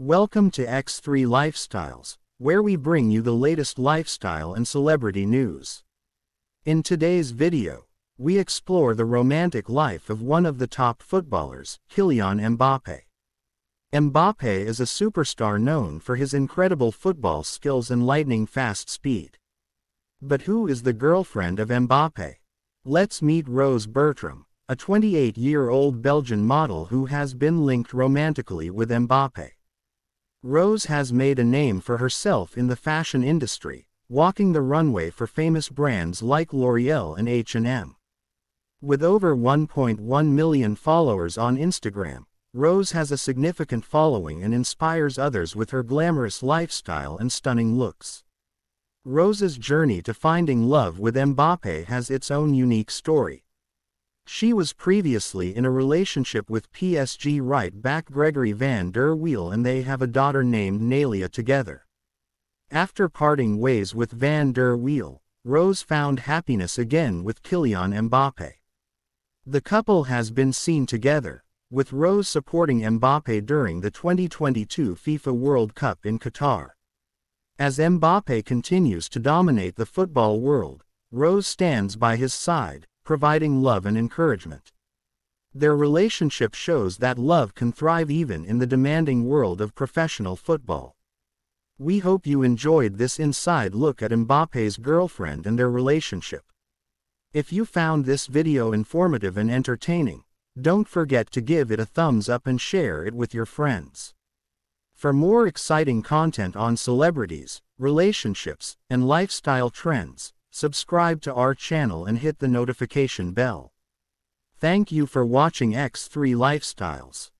Welcome to X3 Lifestyles, where we bring you the latest lifestyle and celebrity news. In today's video, we explore the romantic life of one of the top footballers, Kylian Mbappe. Mbappe is a superstar known for his incredible football skills and lightning fast speed. But who is the girlfriend of Mbappe? Let's meet Rose Bertram, a 28-year-old Belgian model who has been linked romantically with Mbappe. Rose has made a name for herself in the fashion industry, walking the runway for famous brands like L'Oreal and H&M. With over 1.1 million followers on Instagram, Rose has a significant following and inspires others with her glamorous lifestyle and stunning looks. Rose's journey to finding love with Mbappe has its own unique story. She was previously in a relationship with PSG right back Gregory van der Wiel and they have a daughter named Nalia together. After parting ways with van der Wiel, Rose found happiness again with Kylian Mbappe. The couple has been seen together, with Rose supporting Mbappe during the 2022 FIFA World Cup in Qatar. As Mbappe continues to dominate the football world, Rose stands by his side, providing love and encouragement. Their relationship shows that love can thrive even in the demanding world of professional football. We hope you enjoyed this inside look at Mbappe's girlfriend and their relationship. If you found this video informative and entertaining, don't forget to give it a thumbs up and share it with your friends. For more exciting content on celebrities, relationships, and lifestyle trends, subscribe to our channel and hit the notification bell. Thank you for watching X3 Lifestyles.